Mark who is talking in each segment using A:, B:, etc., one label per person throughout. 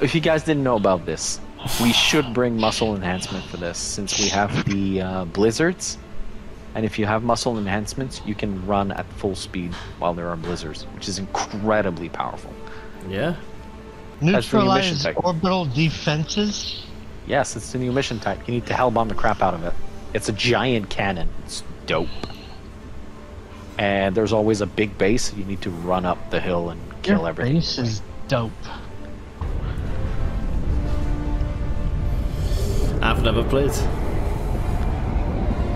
A: if you guys didn't know about this, we should bring muscle enhancement for this since we have the uh, blizzards. And if you have muscle enhancements, you can run at full speed while there are blizzards, which is incredibly powerful.
B: Yeah.
A: That's the
C: Neutralize orbital defenses.
A: Yes, it's the new mission type. You need to hellbomb the crap out of it. It's a giant cannon. It's dope. And there's always a big base. You need to run up the hill and kill
C: Your
A: everything.
C: base is dope.
B: I've never played.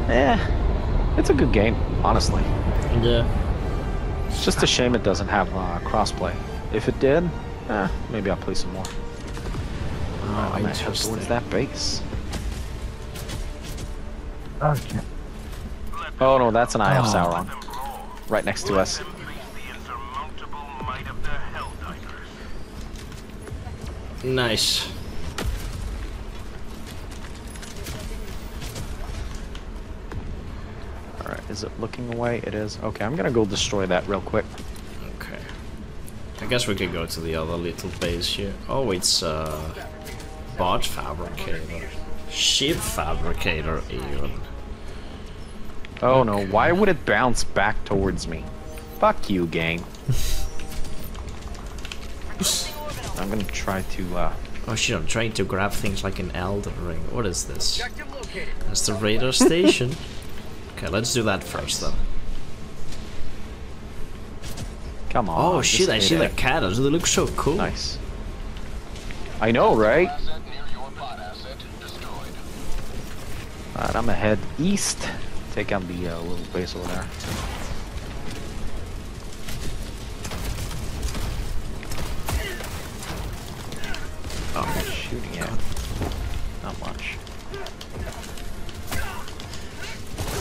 A: Yeah, it's a good game, honestly.
B: Yeah.
A: It's just a shame it doesn't have uh, crossplay. If it did, eh, maybe I'll play some more.
B: Oh,
A: I'm gonna head
B: interesting.
A: towards that base.
C: Okay.
A: Oh no, that's an Eye of
C: Oh.
A: Sauron. Right next to us.
B: Nice.
A: Is it looking away? It is. Okay, I'm gonna go destroy that real quick.
B: Okay. I guess we could go to the other little base here. Oh, it's uh, bot fabricator, ship fabricator even.
A: Oh no, why would it bounce back towards me? Fuck you, gang. I'm gonna try to, uh...
B: Oh shit! I'm trying to grab things like an Elden Ring. What is this? That's the radar station. okay, let's do that first then.
A: Come on.
B: Oh shit! I see the cannons. They look so cool.
A: Nice. I know, right? Alright, I'm gonna head east. Take out the uh, little base over there.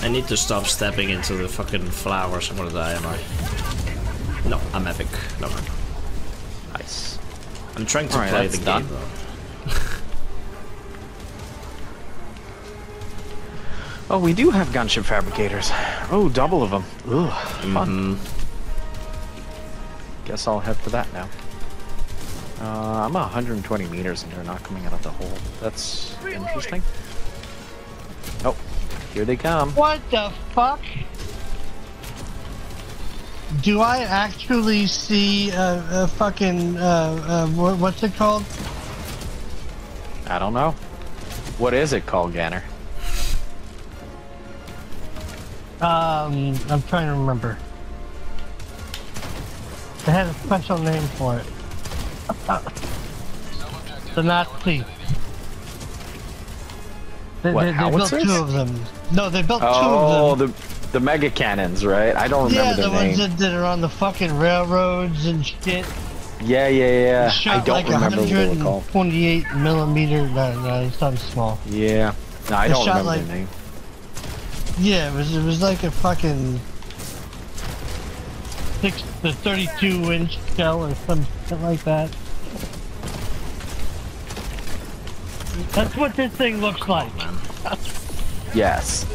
B: I need to stop stepping into the fucking flowers. I'm gonna die, am I? No, I'm epic. No.
A: Nice.
B: I'm trying to
A: Alright,
B: play the
A: done.
B: game though.
A: Oh, we do have gunship fabricators. Oh, double of them. Ugh, fun.
B: Mhm.
A: Guess I'll head for that now. Uh, I'm 120 meters and they're not coming out of the hole. That's interesting. Here they come.
C: What the fuck? Do I actually see a, a fucking uh, uh what's it called?
A: I don't know. What is it called, Ganner?
C: Um, I'm trying to remember. It had a special name for it. the Nazi. They,
A: What,
C: they, they built two of them. No, they built two
A: Oh,
C: of them.
A: Oh, the the mega cannons, right? I don't
C: yeah,
A: remember
C: the
A: the
C: ones that, that are on the fucking railroads and shit.
A: Yeah, yeah, yeah. I don't
C: like
A: remember what they were called.
C: 128 millimeter. No, no, it's something small.
A: Yeah. No, I
C: It
A: don't remember
C: like-
A: the name.
C: Yeah, it was it was like a fucking six to 32 inch shell or some shit like that. That's what this thing looks like.
A: Oh, Yes.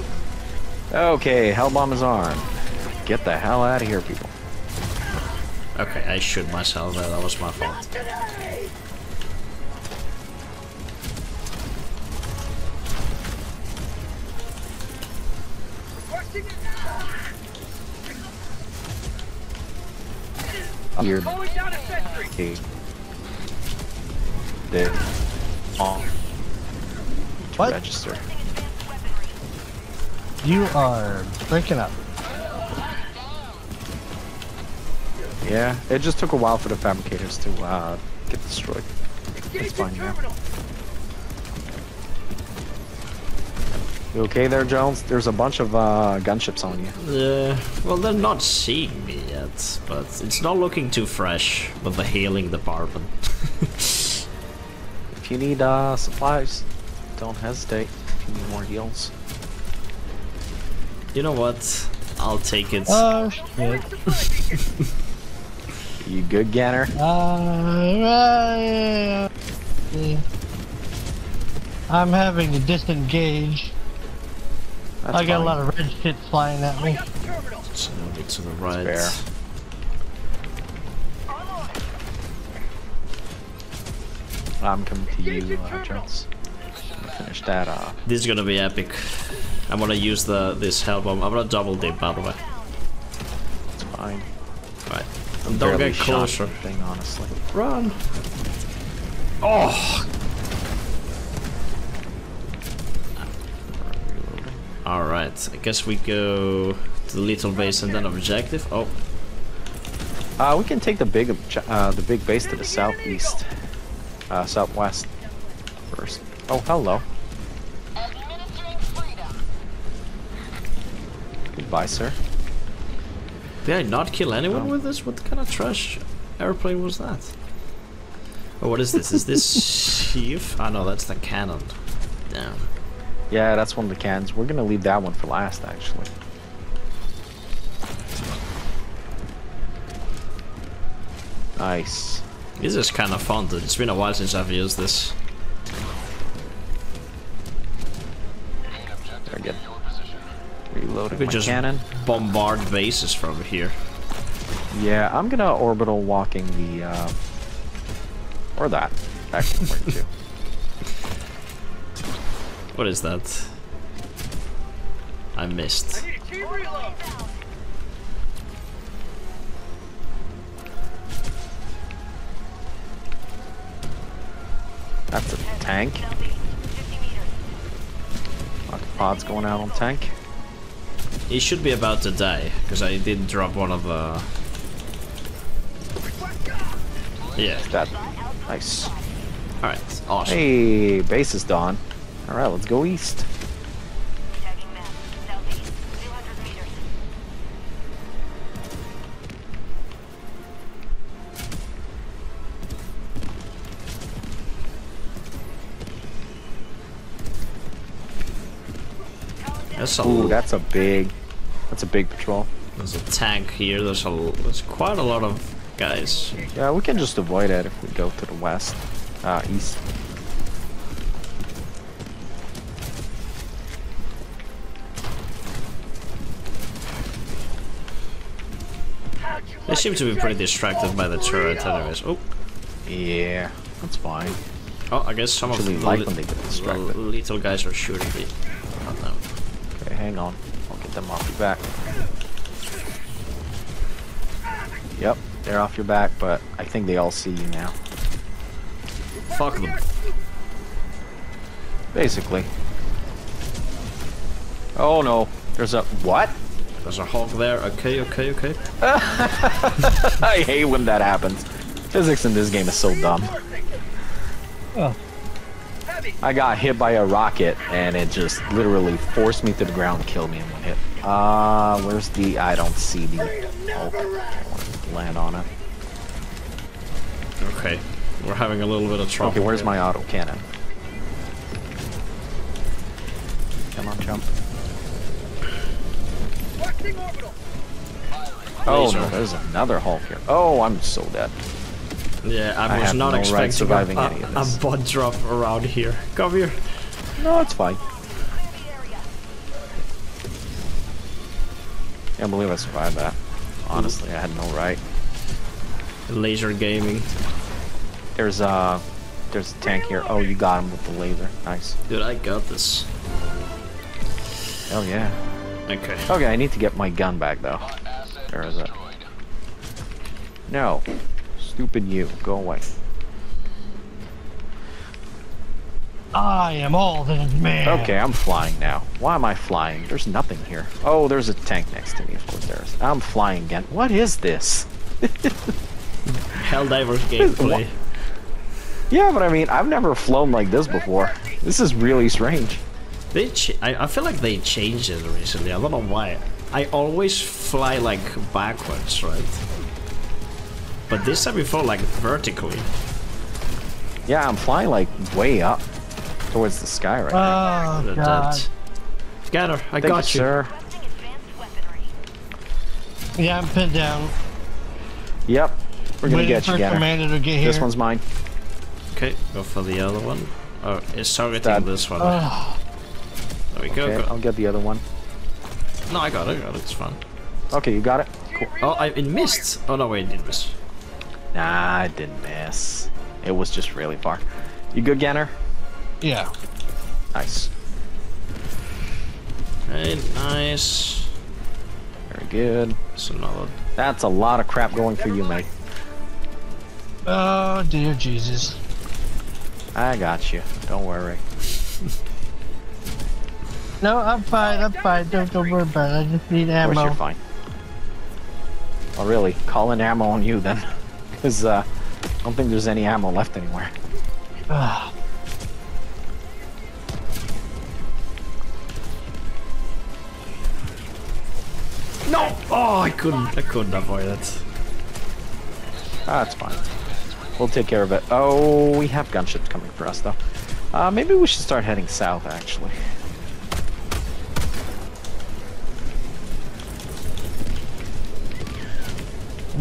A: Okay, Hell Bomb is armed. Get the hell out of here, people.
B: Okay, I shoot myself. There. That was my fault.
A: Here. Okay. The on
C: What?
A: register.
C: You are breaking up.
A: Yeah, it just took a while for the fabricators to uh, get destroyed. It's fine now. You okay there, Jones? There's a bunch of uh, gunships on you.
B: Yeah, well, they're not seeing me yet, but it's not looking too fresh with the healing department.
A: If you need uh, supplies, don't hesitate. If you need more heals.
B: You know what? I'll take it.
C: Oh shit.
A: You good, Ganner?
C: Uh. I'm having to disengage.
A: That's
C: I got a lot of red shit flying at me.
B: so move it to the right.
A: I'm coming to you, uh, Jones. Finish that off.
B: This is gonna be epic. I'm gonna use the this help. I'm, I'm gonna double dip by the way.
A: It's fine.
B: Right. And don't get closer.
A: Thing, honestly.
B: Run. Oh. All right. I guess we go to the little base and then objective. Oh,
A: Uh, we can take the big, uh, the big base to the southeast, uh, southwest first. Oh, hello. Goodbye, sir.
B: did I not kill anyone
A: Oh.
B: with this? What kind of trash airplane was that? Oh, what is this? Is this sheaf? Ah, no, that's the cannon. Damn.
A: Yeah, that's one of the cans. We're gonna leave that one for last, actually. Nice.
B: This is kind of fun. Dude. It's been a while since I've used this. We
A: my
B: just
A: cannon.
B: bombard bases from here.
A: Yeah, I'm gonna orbital walking the, uh, or that. That can work too.
B: What is that? I missed.
A: That's a tank. Lot of pods going out on tank.
B: He should be about to die, because I did drop one of the... Yeah,
A: That nice.
B: alright, awesome.
A: Hey, base is done. All right, let's go east.
D: Tagging map. Southeast. 200 meters.
B: That's a,
A: Ooh, that's a big. That's a big patrol.
B: there's a tank here, there's a there's quite a lot of guys.
A: Yeah, we can just avoid it if we go to the west, uh, east.
B: They seem to be pretty distracted by the turret anyways. Oh,
A: Yeah, that's fine.
B: oh I guess some of the,
A: like
B: li-
A: when they get
B: the little guys are shooting me. Them.
A: Okay, hang on. I'll get them off your back. Yep, they're off your back, but I think they all see you now.
B: Fuck them.
A: Basically. Oh no, there's a what?
B: There's a Hulk there. Okay, okay, okay.
A: I hate when that happens. Physics in this game is so dumb.
C: Oh.
A: I got hit by a rocket and it just literally forced me to the ground killed me in one hit. Uh, where's the... I don't see the Hulk. I want to land on it.
B: Okay. We're having a little bit of trouble.
A: Okay, where's
B: here.
A: my auto cannon? Come on, jump. Oh no, there's another Hulk here. Oh, I'm so dead.
B: Yeah, I
A: I
B: was not
A: no right
B: expecting
A: surviving
B: a,
A: any of
B: a,
A: this.
B: a bot drop around here. Come here.
A: No, it's fine. Can't believe I survived that. Honestly, I had no right.
B: Laser gaming.
A: There's uh there's a tank here. Oh, you got him with the laser. Nice.
B: Dude, I got this.
A: Oh yeah.
B: Okay.
A: Okay, I need to get my gun back though. Where is it? No. Stupid you. Go away.
C: I am all that is man.
A: Okay, I'm flying now. Why am I flying? There's nothing here. Oh, there's a tank next to me. Of course there is. I'm flying again. What is this?
B: Helldivers gameplay.
A: Yeah, but I mean, I've never flown like this before. This is really strange.
B: They ch- I, I feel like they changed it recently. I don't know why. I always fly like backwards, right? But this time we fall like vertically.
A: Yeah, I'm flying like way up towards the sky right now.
C: Oh
B: Look at
C: god.
B: that. Ganner, I
A: Thank
B: got
A: you,
B: you.
A: sir.
D: Using advanced weaponry.
C: Yeah, I'm pinned down.
A: Yep, we're gonna
C: Waiting
A: get
C: for
A: you, Ganner.
C: Commander to get here.
A: This one's mine.
B: Okay, go for the other one. Oh, eh, it's targeting
A: That-
B: this one.
C: Oh,
B: there we go.
A: Okay,
B: go.
A: I'll get the other one.
B: No, I got it. I got it. It's fine.
A: Okay, you got it. Cool.
B: Oh, I it missed. Oh no, wait, it did miss.
A: Nah, I didn't miss. It was just really far. You good, Ganner?
C: Yeah.
A: Nice.
B: Hey, nice.
A: Very good.
B: That's another.
A: That's a lot of crap going for you, mate.
C: Oh dear Jesus.
A: I got you. Don't worry.
C: No, I'm fine. I'm fine. Don't don't worry about it. I just need ammo.
A: Of course
C: ammo.
A: you're fine. Oh, really? Calling ammo on you then? Because uh, I don't think there's any ammo left anywhere.
B: No! Oh, I couldn't. I couldn't avoid it.
A: That's fine. We'll take care of it. Oh, we have gunships coming for us, though. Uh, maybe we should start heading south, actually.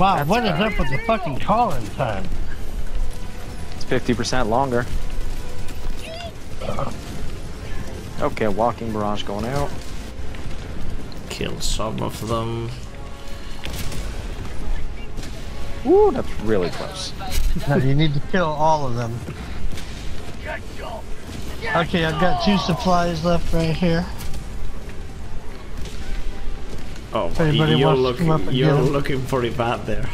C: Wow, what is up with the fucking calling time?
A: It's 50% longer. Okay, walking barrage going out.
B: Kill some of them.
A: Woo, that's really close.
C: now you need to kill all of them. Okay, I've got two supplies left right here.
B: Oh,
C: Anybody
B: you're
C: wants to come up
B: looking. You're looking pretty bad there.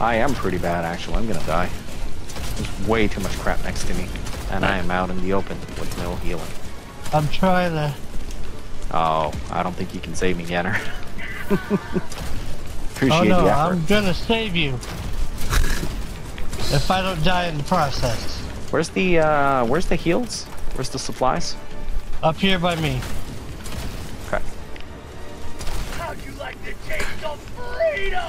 A: I am pretty bad, actually. I'm gonna die. There's way too much crap next to me. And I am out in the open with no healing.
C: I'm trying to.
A: Oh, I don't think you can save me, Ganner. Appreciate
C: Oh no,
A: the effort.
C: I'm gonna save you. if I don't die in the process.
A: Where's the uh where's the heals? Where's the supplies?
C: Up here by me.
E: Freedom?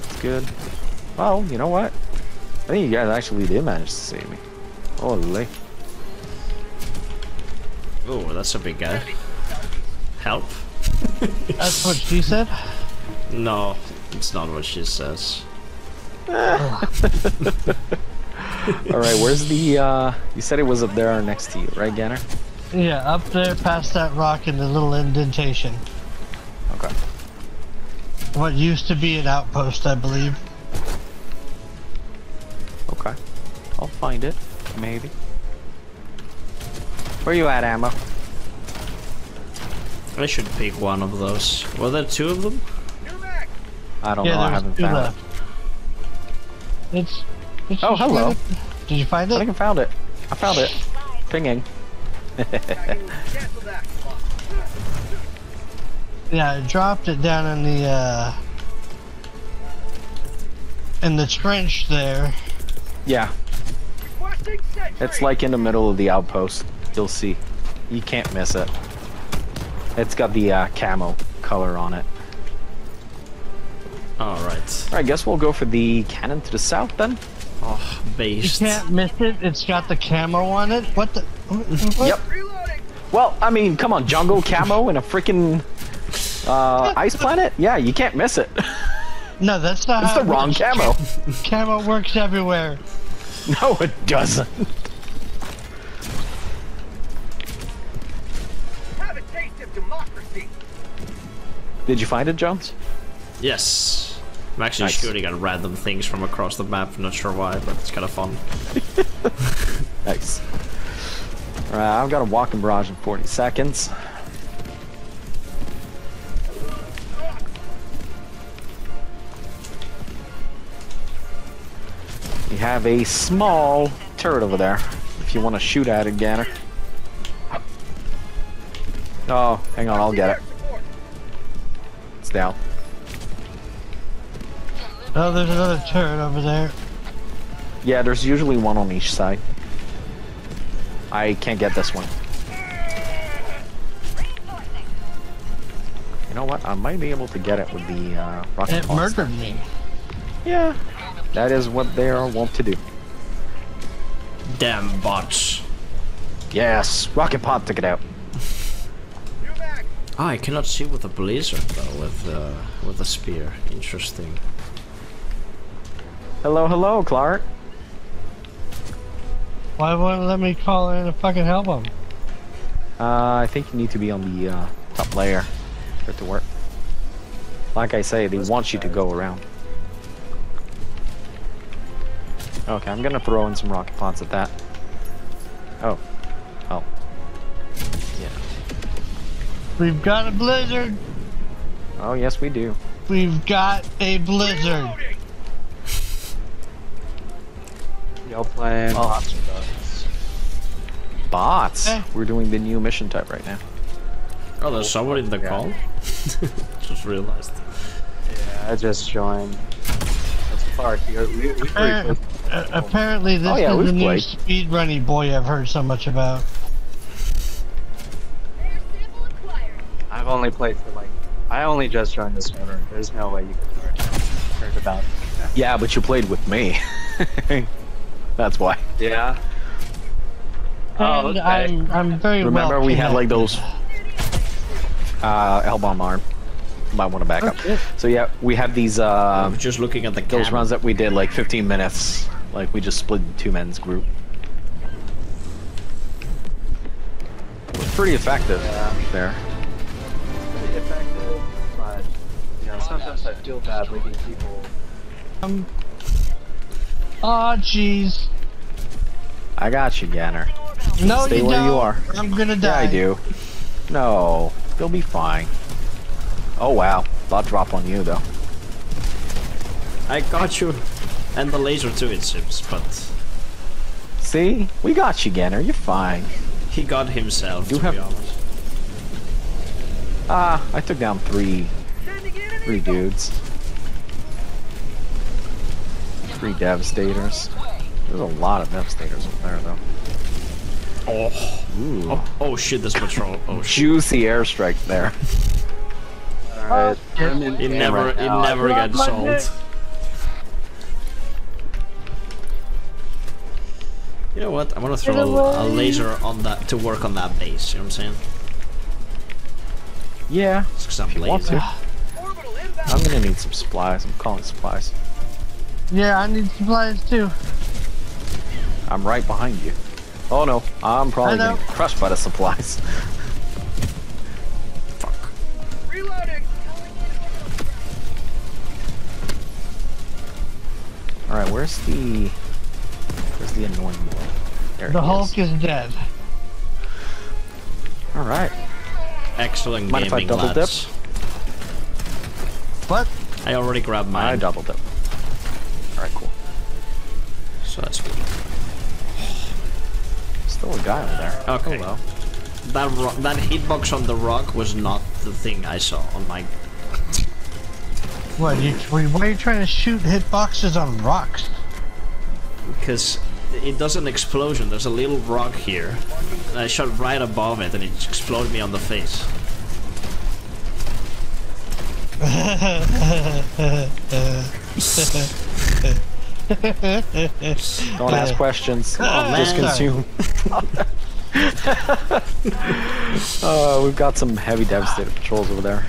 A: That's good. Well, you know what? I think you guys actually did manage to save me. Holy.
B: Oh, that's a big guy. Help?
C: That's what she said.
B: No, it's not what she says.
A: Alright, where's the uh you said it was up there next to you, right, Ganner?
C: Yeah, up there past that rock in the little indentation.
A: Okay.
C: What used to be an outpost, I believe.
A: Okay. I'll find it. Maybe. Where you at, Ammo?
B: I should pick one of those. Were there two of them?
A: I don't
C: yeah,
A: know, I haven't found
C: left. It's, it's
A: Oh, hello.
C: Did you find
A: it. I think I found it. I found it. Pinging.
E: Cancel that.
C: Yeah, I dropped it down in the uh in the trench there.
A: Yeah, it's like in the middle of the outpost. You'll see. You can't miss it. It's got the uh, camo color on it.
B: Alright.
A: I guess we'll go for the cannon to the south then.
B: Oh,
C: You can't miss it. It's got the camo on it. What the? What?
A: Yep.
E: Reloading.
A: Well, I mean, come on, jungle camo in a freaking uh, ice planet? Yeah, you can't miss it.
C: No, that's not
A: It's
C: how
A: the
C: it
A: wrong
C: works.
A: camo.
C: Camo works everywhere.
A: No, it doesn't.
E: Have a taste of democracy.
A: Did you find it, Jones?
B: Yes. I'm actually
A: Nice.
B: shooting at random things from across the map. Not sure why, but it's kind of fun.
A: Nice. Alright, I've got a walking barrage in 40 seconds. You have a small turret over there, if you want to shoot at it, Ganner. Oh, hang on, I'll get it. It's down.
C: Oh, there's another turret over there.
A: Yeah, there's usually one on each side. I can't get this one. You know what? I might be able to get it with the uh, rocket
C: It
A: launch.
C: murdered me.
A: Yeah, that is what they are wont to do.
B: Damn bots.
A: Yes, rocket pod took it out.
E: You're back.
B: Ah, I cannot see with the blazer though, with uh, with the spear. Interesting.
A: Hello, hello, Clark.
C: Why won't let me call in and fucking help him?
A: Uh, I think you need to be on the uh, top layer for it to work. Like I say, they want you to go around. Okay, I'm gonna throw in some rocket pods at that. Oh. Oh. Yeah.
C: We've got a blizzard.
A: Oh, yes, we do.
C: We've got a blizzard.
E: Reloading!
F: Y'all playing
A: Oh.
F: bots or dogs?
A: Bots.
C: Eh.
A: We're doing the new mission type right now.
B: Oh, there's someone in the
F: Yeah.
B: call. Just realized.
F: Yeah, I just joined. That's Clark. You, we, we
C: Uh, uh, apparently, this
A: Oh, yeah,
C: is the
A: we've
C: new
A: played.
C: speedrunny boy I've heard so much about.
F: I've only played for like. I only just joined this server. There's no way you could have heard about.
A: Yeah, but you played with me. That's why.
F: Yeah. Oh,
C: And
F: okay.
C: I'm, I'm very
A: Remember,
C: well
A: we had like those uh, Hellbomb arm. Might want to back up.
C: Okay.
A: So yeah, we have these uh,
B: just looking at the
A: those
B: cam.
A: runs that we did like 15 minutes. Like we just split two men's group. It was pretty effective
F: Yeah.
A: there.
F: Pretty effective, but you know sometimes I feel bad leaving people.
C: Um, Aw, jeez.
A: I got you, Ganner.
C: No,
A: Stay
C: you
A: where
C: don't.
A: you are.
C: I'm gonna
A: Yeah,
C: die.
A: I do. No, you'll be fine. Oh wow, lot drop on you though.
B: I got you. And the laser too, it seems, but
A: See, we got you, Ganner. You're fine.
B: he got himself,
A: You
B: to
A: have-
B: be honest.
A: Ah, I took down three, three dudes. Three devastators. There's a lot of devastators over there though.
B: Oh.
A: Ooh.
B: oh, oh shit, this patrol. Oh shit.
A: Juicy airstrike there.
F: Alright,
C: yeah.
B: It never,
F: right
B: it never
C: Drop
B: gets
C: my
B: sold. You know what? I'm gonna throw a, a laser on that to work on that base. You know what I'm saying?
A: Yeah,
B: Because I'm
A: if you want
B: lazy.
A: to. I'm gonna need some supplies. I'm calling supplies.
C: Yeah, I need supplies too.
A: I'm right behind you. Oh no, I'm probably
C: I know.
A: getting crushed by the supplies.
B: Fuck.
E: Reloading!
A: All right, where's the where's the annoying boy? There
C: The
A: he
C: Hulk
A: is.
C: is dead.
A: All right.
B: Excellent
A: Mind if I double
B: lads.
C: What?
B: I already grabbed
A: I
B: mine,
A: doubled it. All right, cool.
B: So that's good.
A: Still a guy over there.
B: Oh, okay.
A: Hello.
B: That ro- that hitbox on the rock was not the thing I saw on my.
C: What? You, why are you trying to shoot hitboxes on rocks?
B: Because it does an explosion. There's a little rock here. And I shot right above it and it exploded me on the face.
A: Don't ask questions.
B: Oh,
A: Just consume. uh, we've got some heavy devastator patrols over there.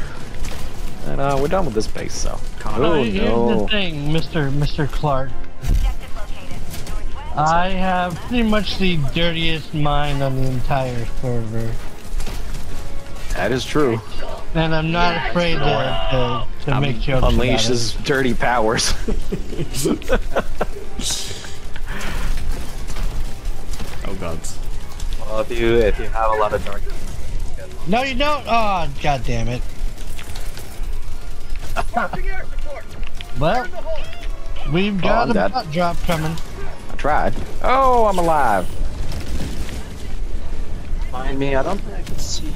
A: And uh, we're done with this base, so.
C: Oh,
A: Oh
C: here's the
A: no.
C: thing, Mr. Mr. Clark.
D: Objective located. Northwest.
C: I have pretty much the dirtiest mind on the entire server,
A: That is true.
C: and I'm not afraid to, to, to
A: Um,
C: make jokes
A: Unleash his dirty powers.
B: Oh god.
F: Well, if you if you have a lot of dark,
C: No, you don't. Oh, god damn it.
E: Launching air support!
C: Well,
E: In the hole!
C: we've got
A: I'm
C: a
A: dead.
C: bot drop coming.
A: I tried. Oh, I'm alive.
F: find me. I don't think I can see you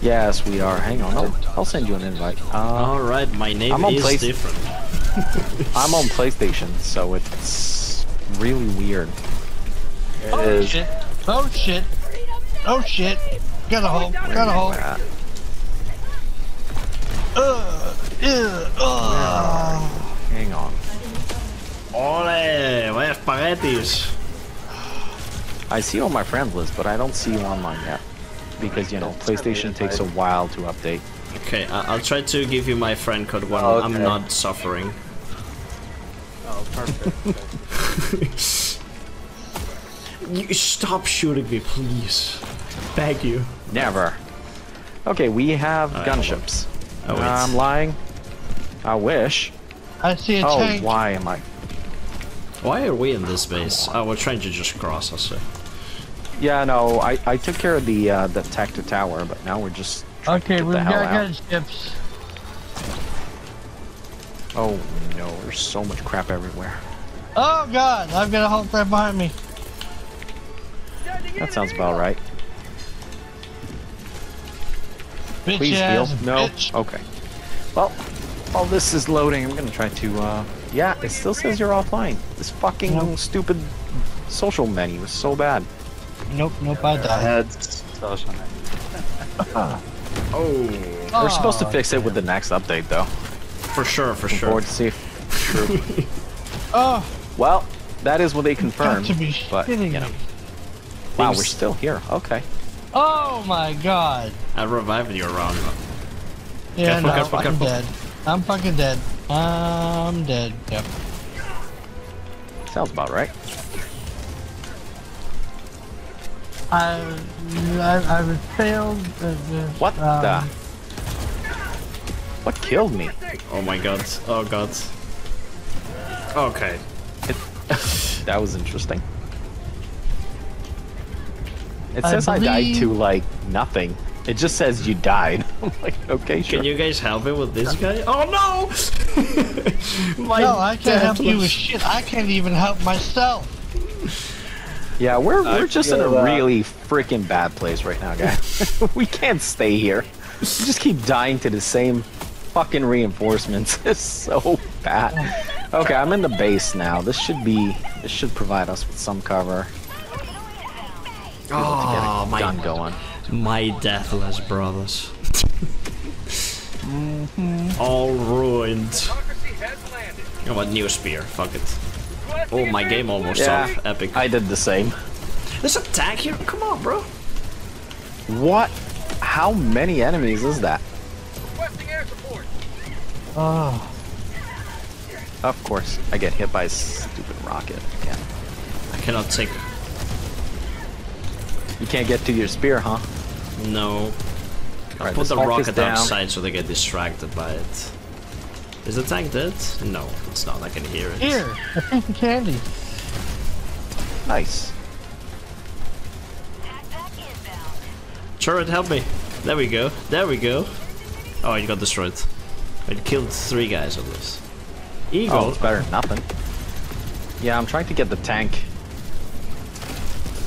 A: Yes, we are. Hang on. I'll, I'll send you an invite. Uh,
B: Alright, my name
A: I'm on
B: is
A: place-
B: different.
A: I'm on PlayStation, so it's really weird.
F: It
C: Oh
F: is.
C: shit. Oh shit. Oh shit. Got a hole. Got a hole.
A: Uh,
C: Ugh. Ugh. Ugh.
A: hang on.
B: Ole, vaya spaghettis.
A: I see you on my friend list, but I don't see you online yet. Because, you know, PlayStation takes a while to update.
B: Okay, I- I'll try to give you my friend code when
F: Oh,
B: I'm not suffering.
F: Oh, perfect.
B: You stop shooting me, please. Beg you.
A: Never. Okay, we have
B: Alright, hold on.
A: gunships.
B: Oh, wait.
A: I'm lying. I wish.
C: I see a
A: Oh,
C: tank.
A: why am I?
B: Why are we in this base? Oh, we're trying to just cross us.
A: Yeah, no, I, I took care of the uh, the detector tower, but now we're just trying to
C: Okay, we've got gunships.
A: Oh no, there's so much crap everywhere.
C: Oh god, I've got a Hulk right behind me.
A: That sounds about right.
C: Bitch
A: Please heal. No.
C: bitch.
A: Okay. Well, while this is loading, I'm gonna try to. uh... Yeah, it still says you're offline. This fucking stupid social menu is so bad.
C: Nope, nope, I died.
F: Heads.
B: Oh,
A: We're supposed to fix it with the next update, though.
B: for sure, for
A: Looking
B: sure.
A: forward to see. if- True.
C: Oh,
A: well, that is what they
C: got
A: confirmed.
C: to be
A: but you know,
C: me.
A: wow, we're still here. Okay.
C: Oh my god.
B: I revived you around.
C: Yeah,
B: Careful,
C: no,
B: careful,
C: I'm
B: careful.
C: dead. I'm fucking dead. I'm dead. Yep.
A: Sounds about right.
C: I, I, I was failed. Uh, uh,
A: What
C: um,
A: the? What killed me?
B: Oh my god. Oh god. Okay.
A: That was interesting. It
C: I
A: says I, died to like nothing. It just says you died. I'm like, okay, sure.
B: Can you guys help me with this guy? Oh no! My
C: No, I can't help you with shit. I can't even help myself.
A: Yeah, we're we're just in a
F: feel, uh,
A: really freaking bad place right now, guys. we can't stay here. We just keep dying to the same fucking reinforcements. It's so bad. Okay, I'm in the base now. This should be this should provide us with some cover.
B: Oh, my
A: gun going.
B: My deathless brothers. All ruined.
E: Democracy has.
B: You know what? New spear. Fuck it. Oh, my game almost
A: Yeah,
B: off. Epic.
A: I did the same.
B: There's a tank here. Come on, bro.
A: What? How many enemies is that?
E: Requesting air support.
C: Oh,
A: Of course, I get hit by a stupid rocket again.
B: I cannot take.
A: You can't get to your spear, huh?
B: No.
A: Alright,
B: Put the rocket
A: down.
B: outside so they get distracted by it. Is the tank dead? No, it's not. I can hear it.
C: here, a piece of candy.
A: Nice.
D: Backpack.
B: Turret, help me. There we go. There we go. Oh, it got destroyed. It killed three guys at least. Eagle.
A: Oh, it's better than nothing. Yeah, I'm trying to get the tank.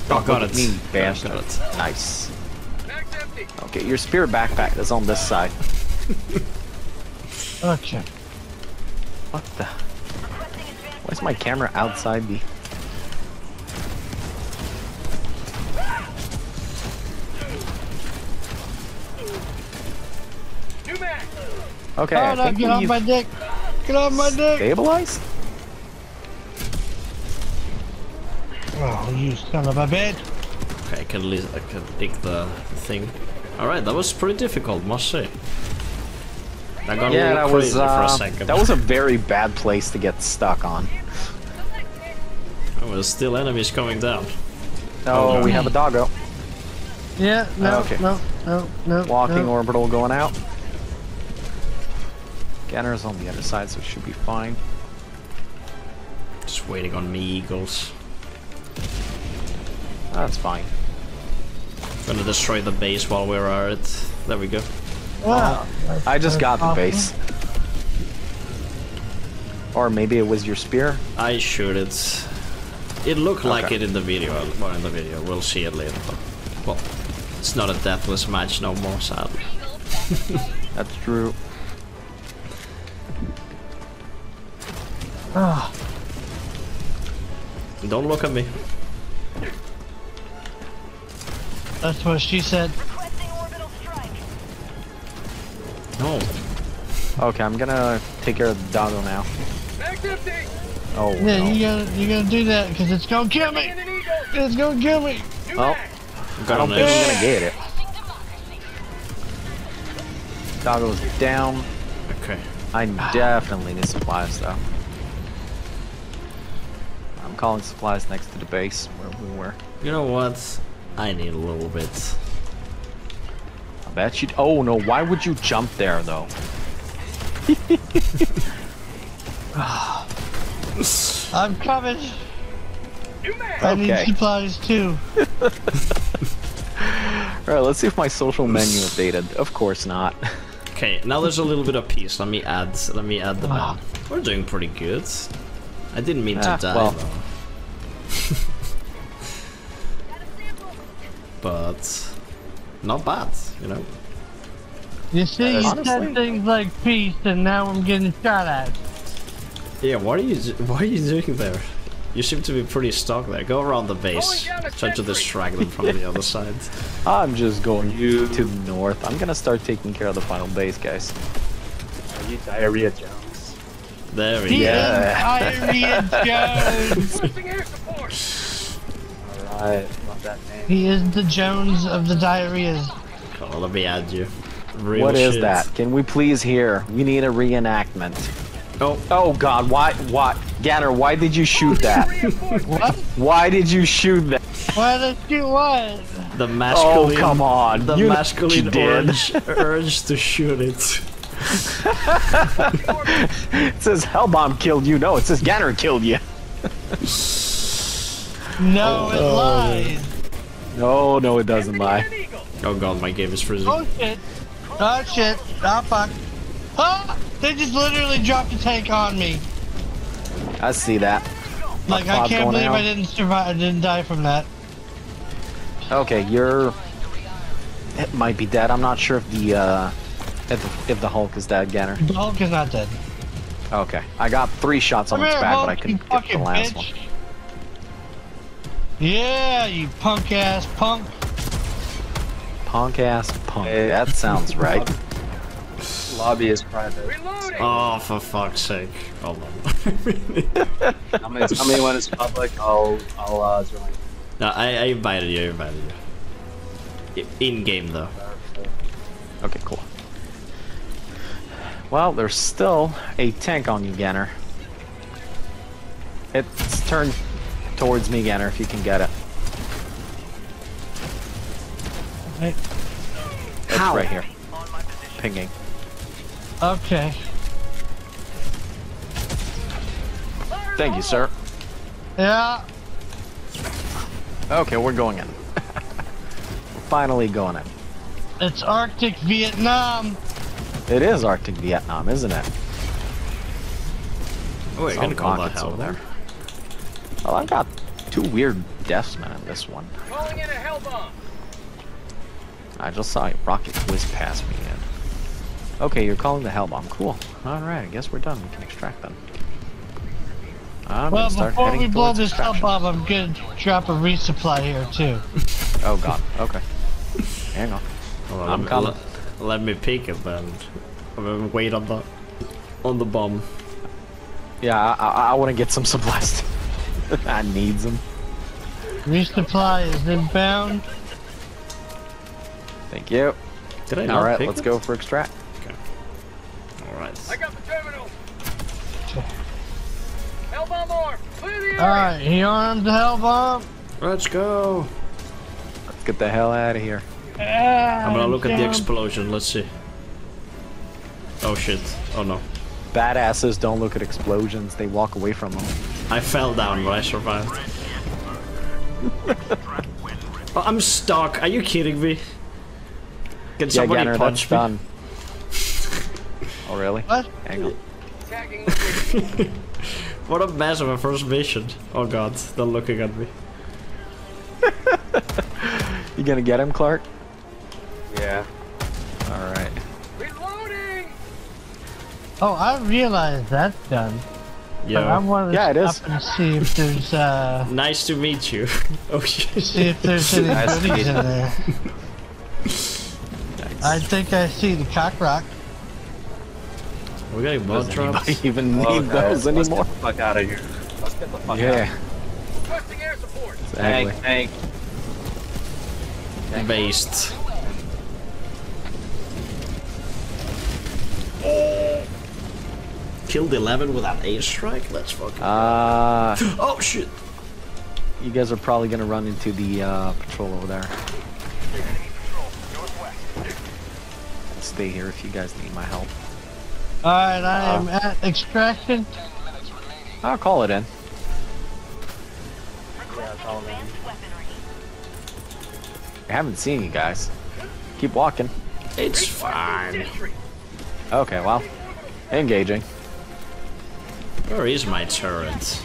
B: Oh,
A: Don't
B: got it.
A: at Me,
B: Got it,
A: bastard.
B: got it.
A: Nice. Okay, your spear backpack is on this side.
C: Okay.
A: What the? Why is my camera outside the? Okay,
C: oh
A: I
C: no, get off my dick. Get off my dick.
A: stabilized.
C: Oh, you son of a bitch.
B: Okay, I can, li- I can take the thing. Alright, that was pretty difficult, must say. I got a
A: Yeah,
B: little
A: that
B: crazy
A: was
B: for
A: uh,
B: a second.
A: that was a very bad place to get stuck on.
B: Oh, there's still enemies coming down.
A: Oh,
B: no.
A: we have a doggo.
C: Yeah, no,
A: Okay.
C: no, no, no.
A: Walking
C: no.
A: orbital going out. Ganner's on the other side, so it should be fine.
B: Just waiting on me, Eagles.
A: That's fine.
B: Gonna destroy the base while we're at it. There we go.
C: Wow.
A: I just got the base. Or maybe it was your spear.
B: I shoot it. It looked like
A: Okay.
B: it in the video. Well, in the video, we'll see it later. But, well, it's not a deathless match no more, sadly.
A: That's true.
C: Ah,
B: Don't look at me.
C: that's what she said.
B: No.
A: Okay, I'm gonna take care of the doggo now. Oh
C: Yeah,
A: no.
C: you gotta, you gotta do that because it's gonna kill me.
E: And an eagle.
C: It's gonna kill me.
A: Oh. I don't think I'm gonna get it. Doggo's down.
B: Okay.
A: I definitely need supplies though. I'm calling supplies next to the base where we were.
B: You know what? I need a little bit.
A: I bet you. Oh no! Why would you jump there though?
C: I'm coming.
E: New man.
C: I need
A: Okay.
C: supplies too.
A: Alright, let's see if my social menu updated. Of course not.
B: Okay, now there's a little bit of peace. Let me add. Let me add the man. We're doing pretty good. I didn't mean to
A: Ah,
B: die
A: well.
B: though. but not bad, you know.
C: You see, you
A: Honestly-
C: said things like peace, and now I'm getting shot at.
B: Yeah, what are you? What are you doing there? You seem to be pretty stuck there. Go around the oh base.
E: Going down a
B: Try to
E: sentry.
B: distract them from the other side.
A: I'm just going you... to the north. I'm gonna start taking care of the final base, guys.
F: Are you diarrhea Jones?
B: There we go.
A: Yeah.
C: Diarrhea Jones.
E: Requesting air support.
F: Alright, love that name.
C: He is the Jones of the diarrheas.
B: Oh, let me add you. Real
A: What is
B: shit.
A: that? Can we please hear? We need a reenactment.
B: Oh,
A: Oh god, why why Ganner, why did you shoot that?
C: What?
A: why did you shoot that?
C: Why did you what?
B: the oh, masculine.
A: Oh come on.
B: The
A: you know
B: masculine
A: you did.
B: urge, urge to shoot it.
A: It says Hellbomb killed you. No, it says Ganner killed you.
C: No, it
A: Oh.
C: lies.
A: No, no, it doesn't lie.
B: Oh god, my game is freezing.
C: Oh shit. Oh shit. Oh fuck. Ah! They just literally dropped a tank on me.
A: I see that.
C: Like I can't believe
A: out.
C: I didn't survive. I didn't die from that.
A: Okay, you're. It might be dead. I'm not sure if the uh, if the, if the Hulk is dead, Ganner.
C: The Hulk is not dead.
A: Okay, I got three shots on
C: Come
A: its
C: here,
A: back,
C: Hulk,
A: but I couldn't get the last
C: bitch.
A: one.
C: Yeah, you punk ass punk.
A: Punk ass punk.
F: Hey.
A: That sounds right.
F: Lobby is private.
E: Reloading.
B: Oh, for fuck's sake. Hold on.
F: Tell me, tell me when it's public, I'll, I'll uh, join.
B: no, I, I invited you, I invited you. In game though.
A: Okay, cool. Well, there's still a tank on you, Ganner. It's turned towards me, Ganner, if you can get it.
C: Right.
A: It's
B: How?
A: right here. Pinging.
C: Okay.
A: Thank you, sir.
C: Yeah.
A: Okay, we're going in. we're finally going in.
C: It's Arctic Vietnam.
A: It is Arctic Vietnam, isn't it?
B: Oh, you're
A: Some
B: gonna call that hell
A: over there. Oh, well, I've got two weird deaths, man, in this one.
E: Calling in a hell bomb.
A: I just saw a rocket whiz past me. And... Okay, you're calling the hell bomb. Cool. Alright, I guess we're done. We can extract them. I'm
C: Well,
A: start
C: before we blow this up,
A: extraction.
C: Bob, I'm gonna drop a resupply here too.
A: Oh god, okay. Hang on.
B: Hold on,
A: I'm
B: let,
A: coming.
B: Let, let me pick it then. I'm gonna wait on the on the bomb.
A: Yeah, I, I, I want to get some supplies. I need them.
C: Resupply is inbound.
A: Thank you.
B: Did I
A: Alright, let's
B: it?
A: go for extract.
B: All right.
E: I got the terminal. Hell bomb armed. Clear the area.
C: Alright, he armed the hell bomb.
B: Let's go.
A: Let's get the hell out of here.
B: Ah, I'm gonna look at the explosion. Let's see. Oh shit. Oh no.
A: Badasses don't look at explosions, they walk away from them.
B: I fell down, but I survived. oh, I'm stuck. Are you kidding me? Can
A: Yeah,
B: somebody
A: Ganner,
B: punch me?
A: done. oh, really?
C: What?
A: Hang on.
B: What a mess of a first mission. Oh god, they're looking at me.
A: You gonna get him, Clark?
F: Yeah.
A: Alright.
E: Reloading.
C: Oh, I realize that's done. But I
B: Yeah.
C: want to
A: Yeah, it is.
C: and see if there's uh,
B: Nice to meet you. oh shit.
C: see if there's any
F: Nice
C: goodies in there. I think I see the cock rock.
B: We're getting blood
A: Does
B: drops.
A: anybody even need
F: Okay,
A: those
F: let's
A: anymore?
F: get the fuck out of here. Let's get the fuck out.
A: Yeah,
E: Requesting air support.
F: Tank,
A: exactly.
F: tank.
B: Based. Killed 11 with an airstrike? Let's fucking.
A: Uh,
B: oh shit!
A: you guys are probably gonna run into the uh, patrol over there. Stay here if you guys need my help.
C: Alright, I
A: Uh.
C: am at extraction.
A: I'll call it in.
F: following.
D: Advanced weaponry.
A: I haven't seen you guys. Keep walking.
B: It's fine.
A: Okay, well, engaging.
B: Where is my turret?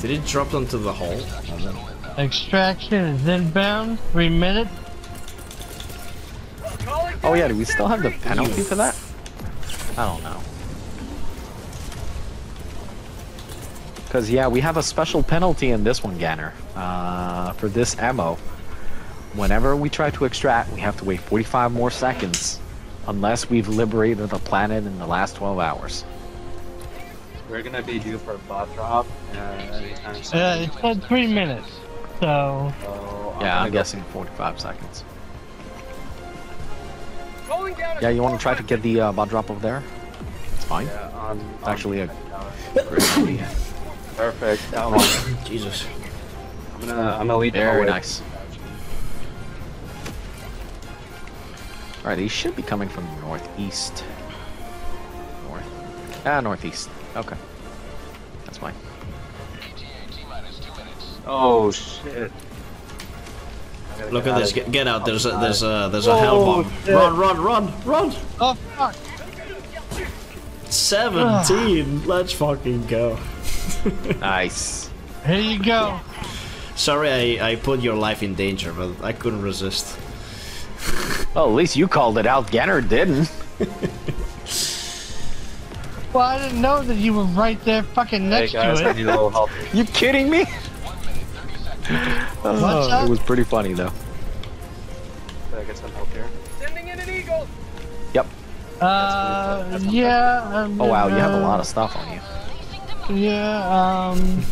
B: Did it drop onto the hole?
C: Extraction is inbound. Three minutes.
A: Oh yeah, do we still have the penalty for that? I don't know. Cause yeah, we have a special penalty in this one, Ganner. Uh, for this ammo, whenever we try to extract, we have to wait 45 more seconds, unless we've liberated the planet in the last 12 hours.
F: We're gonna be due for a bot drop uh, anytime soon.
C: Uh, it said three minutes. So
F: So
A: Yeah,
F: gonna
A: I'm
F: go-
A: guessing 45 seconds.
E: Down
A: Yeah, you want to try to get the uh, bot drop over there? It's fine.
F: Yeah, on,
A: It's
F: on-
A: actually a great idea.
F: perfect. Come on.
B: Jesus.
F: I'm gonna I'm gonna lead
A: Very
F: away.
A: nice. Alright, these should be coming from northeast. North. Ah, northeast. Okay. That's fine.
F: Oh shit.
B: Look at this. Get, get out. There's a there's a there's a
F: Oh,
B: Hellbomb.
F: shit.
B: Run, run, run, run.
C: oh fuck.
B: 17. Ah. Let's fucking go.
A: Nice.
C: Here you go.
B: Sorry, I, I put your life in danger, but I couldn't resist.
A: Well, at least you called it out. Ganner didn't.
C: Well, I didn't know that you were right there, fucking
F: Hey
C: next
F: guys,
C: to
F: I
C: it.
F: need a little help.
A: You kidding me? Oh,
C: up?
A: it was pretty funny though.
F: Can I get some help here?
E: Sending in an eagle.
A: Yep.
C: Uh, yeah. Um,
A: Oh wow, you have a lot of stuff on you.
C: Yeah. Um.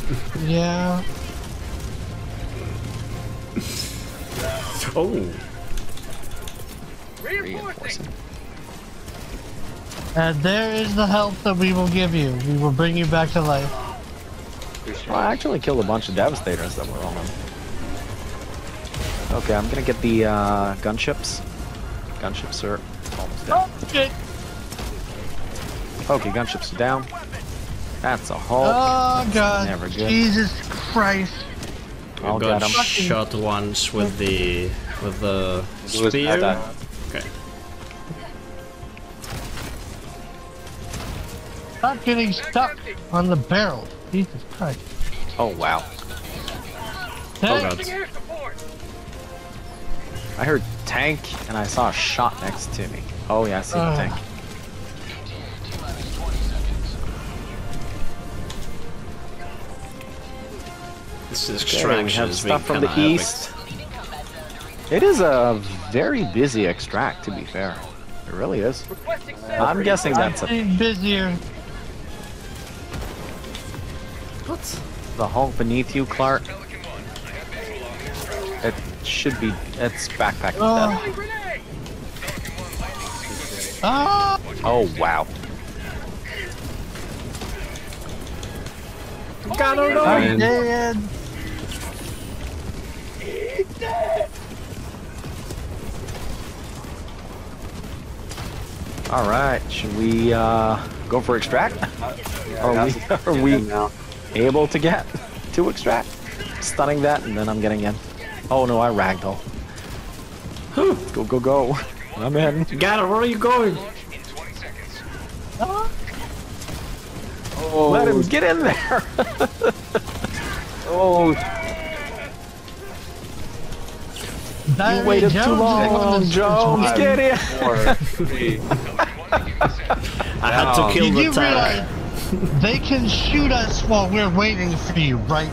C: yeah.
B: Oh,
E: Reinforcing.
A: Reinforcing.
C: And there is the help that we will give you. We will bring you back to life.
A: Well, I actually killed a bunch of devastators that were on them. Okay, I'm gonna get the uh, gunships. Gunships are almost down.
C: Oh shit!
A: Okay, gunships are down. That's a Hulk.
C: Oh god!
A: Never good.
C: Jesus Christ!
A: I'll
B: got
A: get 'em.
B: shot once with the with the
F: it.
B: Spear.
C: Stop getting stuck on the barrel. Jesus Christ!
A: Oh wow.
B: Oh god.
E: Sending air support.
A: I heard tank and I saw a shot next to me. Oh yeah, I see the
C: Ugh.
A: tank.
B: This
A: Okay, we
B: extraction
A: have
B: has
A: stuff from the
B: kinda epic.
A: east. It is a very busy extract, to be fair. It really is. I'm guessing that's a,
C: I'm busier.
B: What?
A: the hull beneath you, Clark. It should be. It's backpack
C: Oh. Ah!
A: Oh wow.
B: God, oh no!
C: I'm dead.
A: All right, should we uh, go for extract?
F: Yeah,
A: Are we- are we-
F: now.
A: Able to get to extract. Stunning that, and then I'm getting in. Oh no, I ragdoll. go go go! I'm in.
B: God, where are you going?
F: Oh,
A: Let him get in there.
F: oh,
C: Diary
A: you waited
C: Jones
A: too
C: is on
A: long,
C: this
A: Jones. Get in.
F: four, three.
B: I had to kill
C: Did
B: the
C: you
B: tank.
C: Realize they can shoot us while we're waiting for you, right?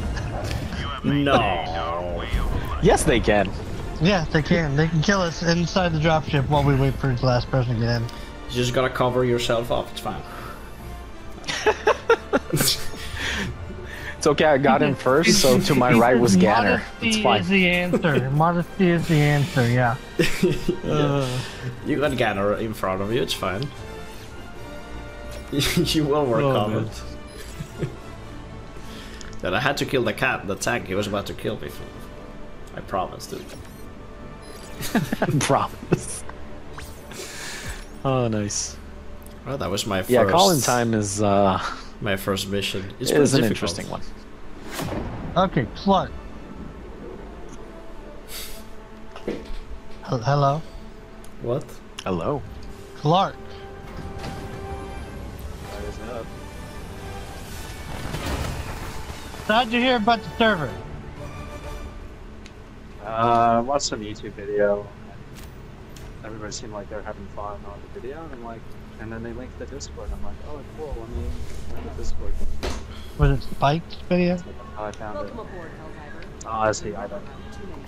B: No.
A: Yes, they can.
C: Yeah, they can. They can kill us inside the dropship while we wait for the last person to get in.
B: You just gotta cover yourself up. It's fine.
A: It's okay. I got in first, so to my right was Ganner. It's fine.
C: Modesty is the answer. Modesty is the answer. Yeah.
B: You got Ganner in front of you. It's fine. you will work
C: Oh,
B: on it. That I had to kill the cat, the tank. He was about to kill me. I promised it.
A: Promise. Oh, nice.
B: Well, that was my first.
A: Yeah, calling time is uh
B: My first mission. It's
A: is
B: pretty
A: an
B: difficult.
A: interesting one.
C: Okay, Clark. Hello,
B: What?
A: Hello.
C: Clark. How'd you hear about the server?
F: Uh, watched some YouTube video. And everybody seemed like they're having fun on the video, and I'm like, and then they linked the Discord. I'm like, oh, cool. Let me join the Discord.
C: Was it Spike's video?
F: That's how I found it.
G: Welcome aboard, Helldiver.
F: Oh, I see. I don't.
G: Too many